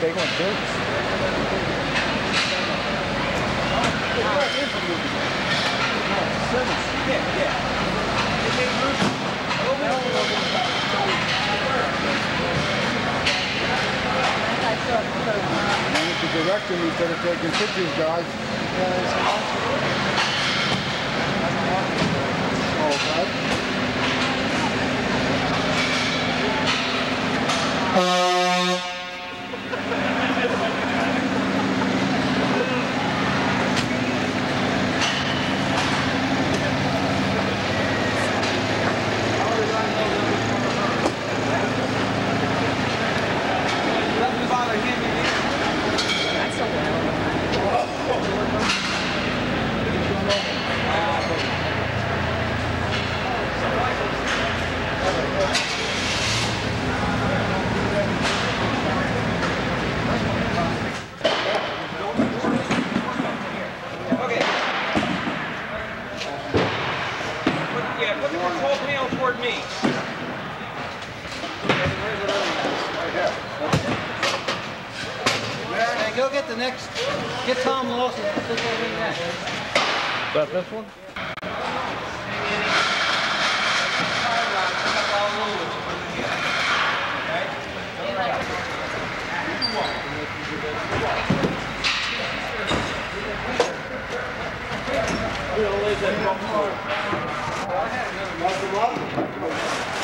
big one too. Yeah, yeah. The director needs to take pictures, guys. Yeah, put the control panel toward me. Hey, go get the next, get Tom Lawson, put that in next. Is that this one? We'll lay that Mark them up.